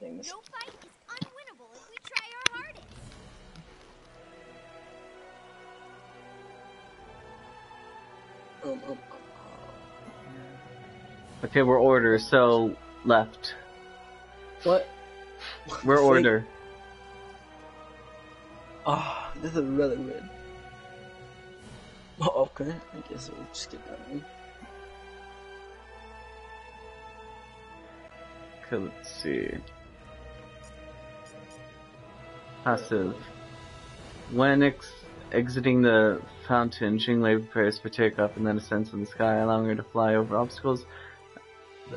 things. No fight is unwinnable if we try our hardest. Um, um, um, Okay, we're order, so left. what? We're Fake- order. Oh, this is really weird. Oh, okay, I guess we'll just get that one. Okay, let's see. Passive. When ex- exiting the fountain, Jing Wei prepares for takeoff and then ascends in the sky, allowing her to fly over obstacles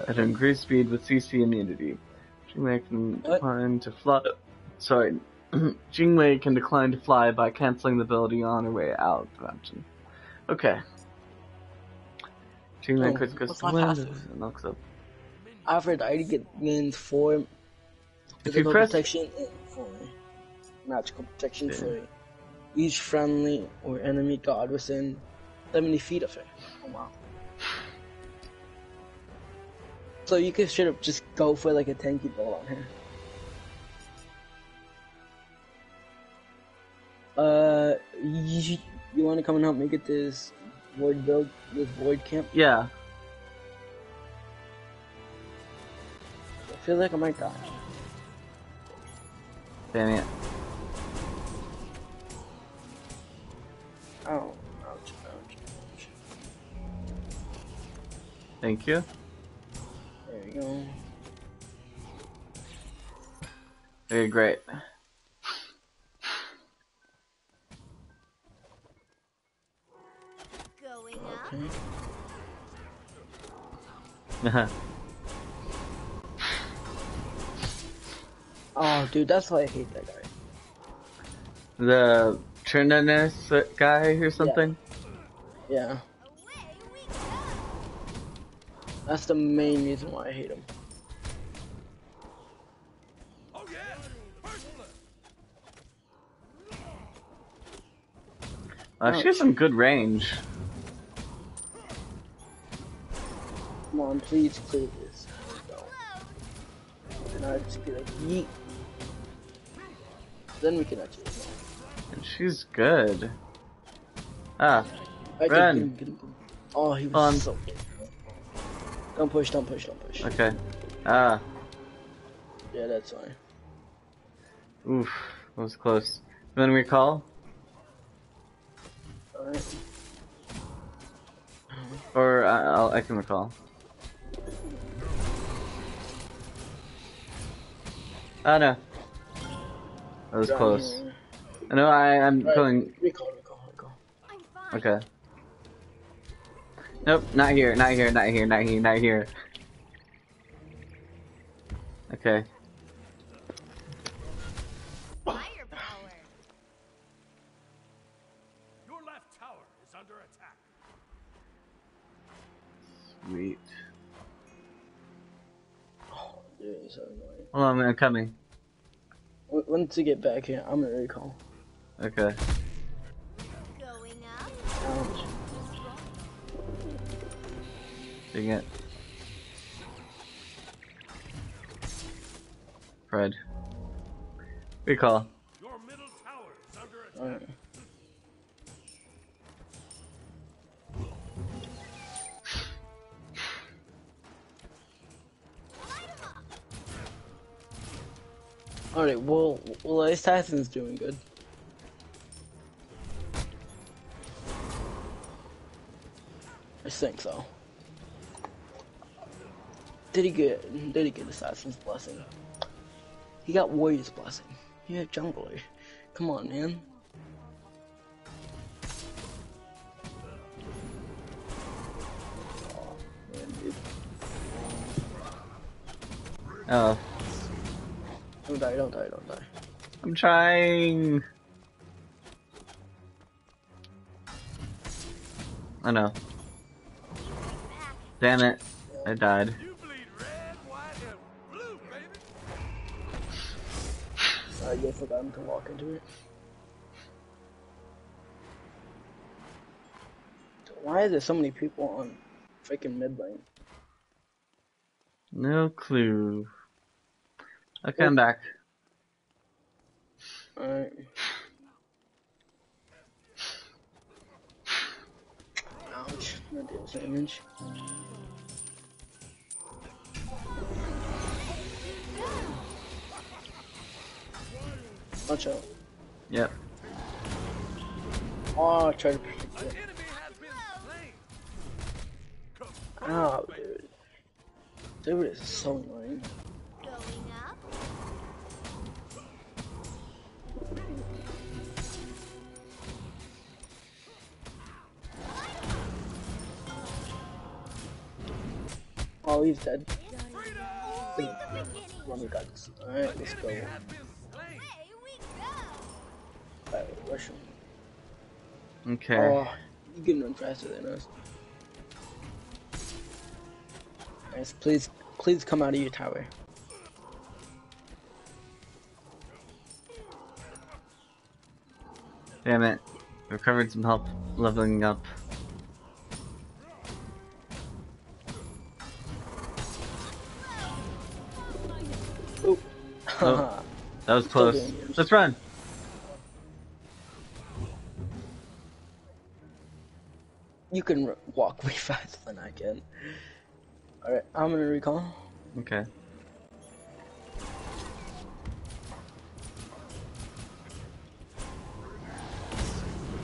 at an increased speed with CC immunity. Jing Wei can What? decline to fly. Sorry. Jing Wei can decline to fly by canceling the ability on her way out of the fountain. Okay. Jing Wei Oh, critical what's my wind passive? and knocks up. Aphrodite get gains four If you physical press protection four magical protection Yeah. for each friendly or enemy god within 70 feet of her. Oh wow. So you could straight up just go for like a tanky ball on her. Uh, you, you want to come and help me get this void build, this void camp? Yeah. I feel like I might die. Damn it. Oh, ouch, ouch, ouch. Thank you. There you go. Okay, great. Going up. Okay. Oh, dude, that's why I hate that guy. the Trinanus guy or something? Yeah, go. that's the main reason why I hate him. Uh, she has some good range. Come on, please clear this. There we go. And I just be like, yeet. Then we can actually. She's good. Ah, I Run. get get him, get him. Oh, he was On. so good. Don't push, don't push, don't push. okay. Ah, Yeah, that's fine. oof. That was close. You want to recall? Alright. Or uh, I'll, I can recall. Oh no. That was Down close. here. No, I, I'm going. Recall, recall, recall. Okay. Nope, not here, not here, not here, not here, not here. Okay. Firepower. Your left tower is under attack. Sweet. Oh, dude, so annoying. Hold on, I'm coming. Once you get back here, I'm gonna recall. Okay. Going up. Ouch. Dang it. Fred. Recall. Your middle tower is under attack. Alright. Alright, well, well, Assassin's doing good. I think so. Did he get, did he get Assassin's Blessing? He got Warrior's Blessing. He had Jungler. Come on, man. Oh. Oh, Don't die, don't die, don't die. I'm trying. I know. Damn it. I died. You bleed red, white, and blue, baby. I guess I got him to walk into it. Why is there so many people on freaking mid lane? No clue. Okay, I'm back. Alright. Ouch, that deals damage. Watch out. Yep. Oh, I tried to protect An it. enemy has been slain. Ow, dude. Dude is so annoying. Oh, he's dead. Only the beginning. One of the guns. Alright, let's go. Enemy has been slain. Away we go. Alright, rush him. Okay. Oh, you can run faster than us. Guys, please, please come out of your tower. Damn it. Recovered some help leveling up. Oh. That was close. Let's run. You can walk way faster than I can. Alright, I'm gonna recall. Okay.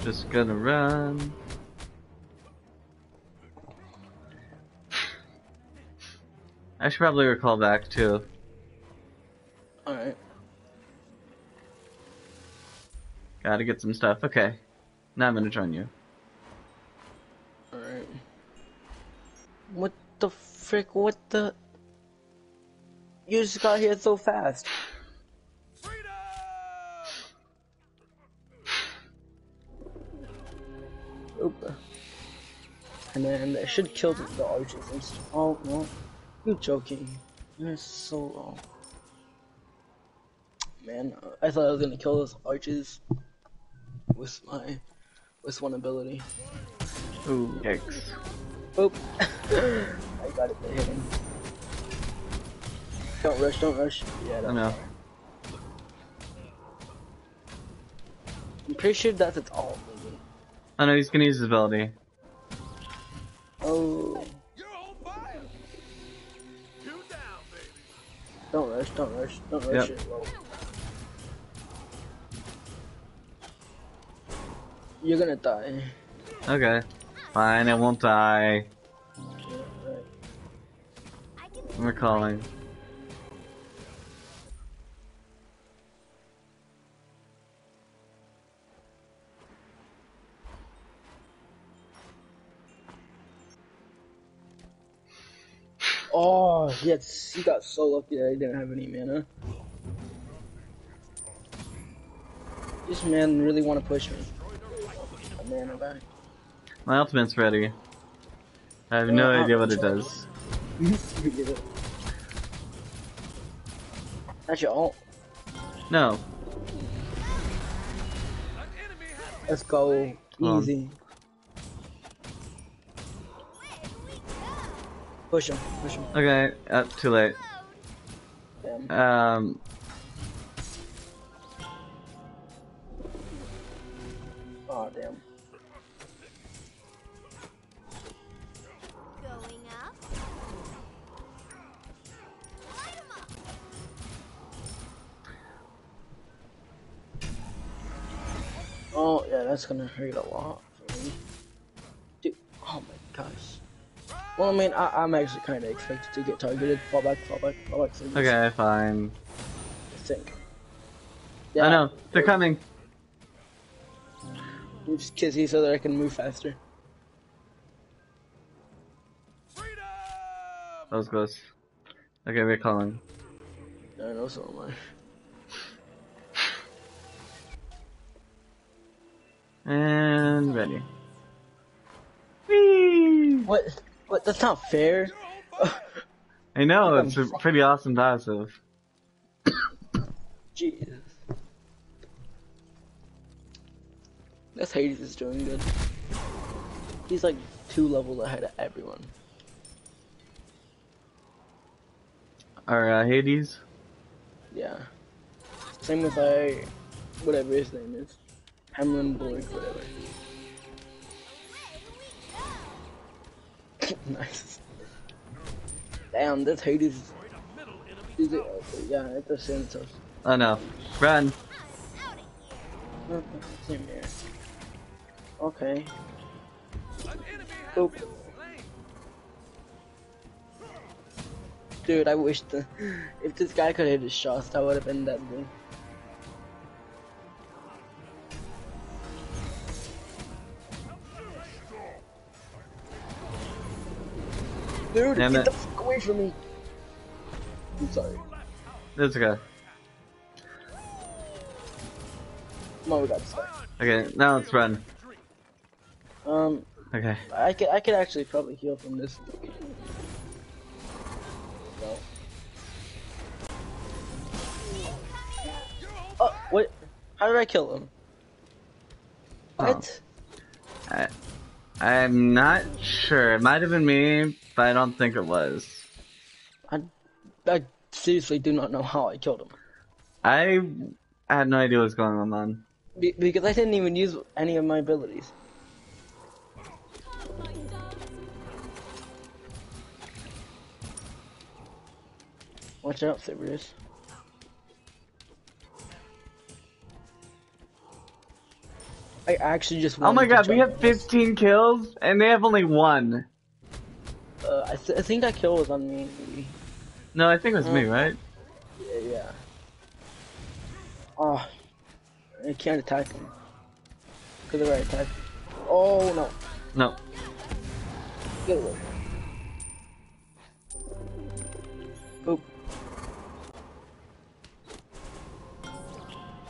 Just gonna run. I should probably recall back too. Alright. Gotta get some stuff. Okay. Now I'm gonna join you. What the frick? What the? You just got here so fast. Freedom! Oop. And then I should kill the, the archers. inst- Oh no, you're joking. You're so wrong. Man, uh, I thought I was gonna kill those archers with my with one ability. Ooh. Yikes. Oop. I got it to. Don't rush, don't rush. Yeah, I that's know. I'm pretty sure that's its all. maybe. I know he's gonna use his ability. Oh, You're on fire! Two down, baby. don't rush, don't rush, don't rush Yep. it. Whoa. You're gonna die. Okay. Fine, I won't die. I'm recalling. Oh, yes, he got so lucky that he didn't have any mana. This man really want to push me. A mana back. My ultimate's ready. I have no Uh, idea what it does. That's your ult. No. An enemy has been Let's go. Easy. Push him, push him. Okay, uh, too late. Um, gonna hurt a lot for me. Dude, oh my gosh. Well, I mean, I, I'm actually kind of expected to get targeted. Fall back, fall back, fall back. please. okay, fine. Think. I know, they're coming. Just kissy so that I can move faster. freedom! That was close. Okay, we're calling. I know, so am And ready. Whee! What? What? That's not fair. I know, it's a pretty awesome passive. Jesus. That's Hades is doing good. He's like two levels ahead of everyone. Our uh, Hades. Yeah. Same with I, whatever his name is, Hamlin Borg, whatever. nice. Damn, this Hades. Is it? Yeah, it's a Santos. Oh no. Run. Same here. Okay. Oop. Dude, I wish the if this guy could hit his shots, that would have been that good. Dude, Damn get it. the fuck away from me! I'm sorry. Go. Come on, we got this. Okay, now let's run. Um, Okay. I could, I could actually probably heal from this. No. Oh, what? How did I kill him? Oh. What? I, I'm not sure. It might have been me, but I don't think it was. I, I seriously do not know how I killed him. I had no idea what was going on. man. Be- because I didn't even use any of my abilities. Watch out, Cerberus. I actually just. Oh my god, we have 15 kills, and they have only one. Uh, I, th- I think that kill was on me. No, I think it was me, Mm. right? Yeah, yeah. Oh, I can't attack him. Cause they're right attack. Oh no, No. get away. Oop.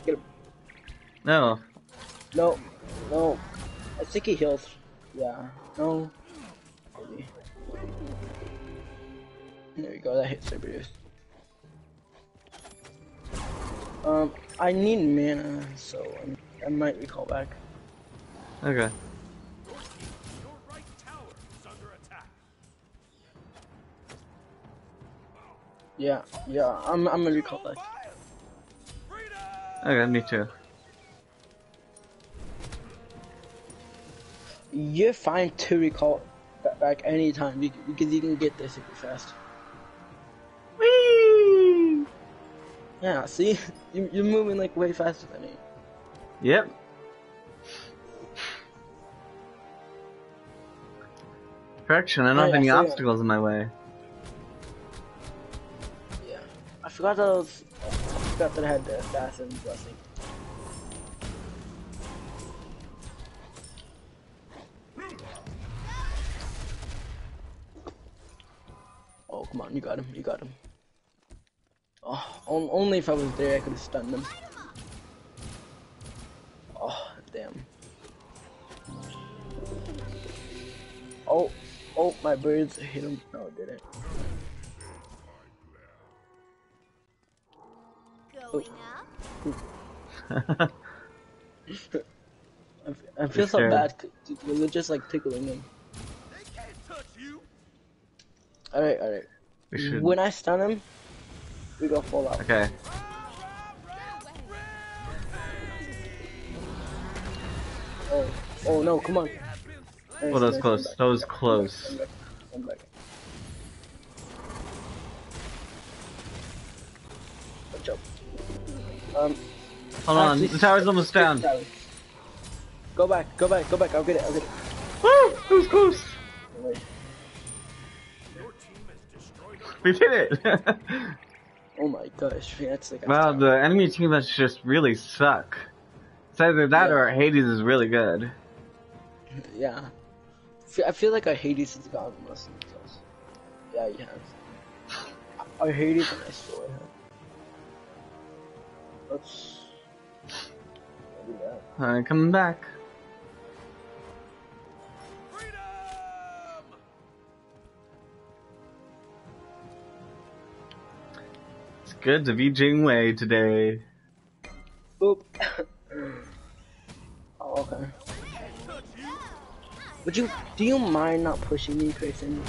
Get him. No. No, no. I think he heals. Yeah. No. Maybe. There we go. That hits Cerberus. Um, I need mana, so um, I might recall back. Okay. Right tower is under attack. Yeah, yeah. I'm I'm gonna recall back. Okay, me too. You're fine to recall back anytime bec- because you can get there super fast. Yeah, see, you, you're moving like way faster than me. Yep. Correction, I don't Oh, have yeah, any obstacles in my way. Yeah, I forgot that I was. I forgot that I had the assassin blessing. Oh come on, you got him, you got him. On, only if I was there I could have stunned him. Oh damn. Oh, oh, my birds hit him. No, it didn't. Going up. I, f- I feel so bad because they're just like tickling him. They can't touch you. Alright, alright. When I stun him, we go full out. Okay. Oh, oh no, come on. Nice, Well, that was close. That was close. Come back. Good job. Um, Hold on, the tower's almost down. Go back, go back, go back. I'll get it. I'll get it. Woo! It was close. Your team has destroyed We did it. Oh my gosh, that's like. wow, the enemy team must just really suck. It's either that Yeah. or Hades is really good. Yeah. I feel like our Hades has gotten most of themselves. Yeah, he has. Our Hades and I still have. Let's do that. Alright, coming back. Good to be Jing Wei today. Boop. oh, okay. Would you? Do you mind not pushing me, Grayson?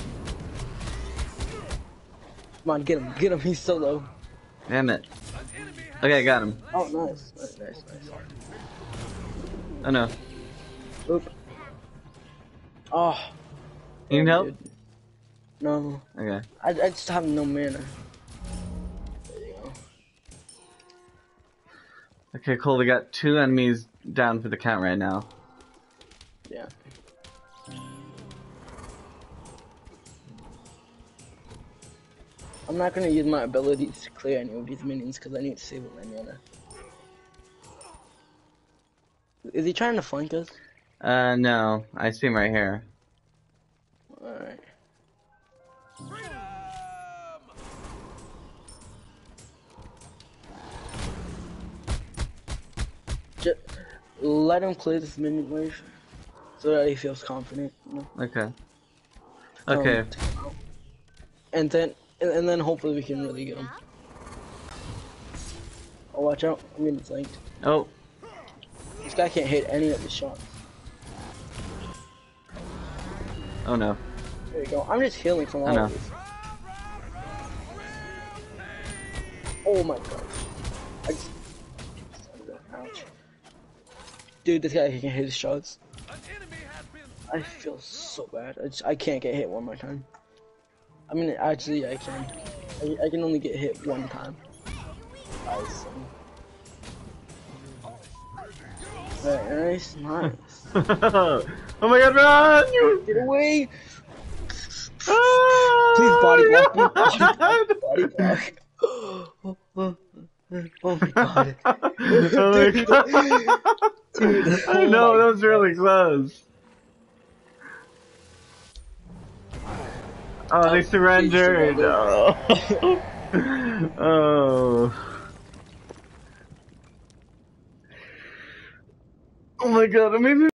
Come on, get him, get him. He's so low. Damn it. Okay, I got him. Oh, nice, nice, nice, nice. Oh no. Oop. Oh. You need help? dude. No, Okay. I, I just have no mana. Okay, cool. We got two enemies down for the count right now. Yeah. I'm not gonna use my abilities to clear any of these minions because I need to save up my mana. Is he trying to flank us? Uh, no. I see him right here. Let him clear this minion wave so that he feels confident. You know? Okay. Um, Okay. and then and, and then hopefully we can really get him. Oh, watch out! I'm getting flanked. Oh, This guy can't hit any of his shots. oh no. There you go. I'm just healing from all know. of this. Oh my gosh. Dude, this guy can hit his shots. An enemy has been I feel so bad. I just I can't get hit one more time. I mean, actually, I can. I, I can only get hit one time. Nice. Alright, nice, nice. oh my god, run! You... Get away! Ah! Please body block me. Body block. Oh, my god. oh my god. Dude, I know, that was really close. Oh, they surrendered. Oh. oh. Oh my god, amazing.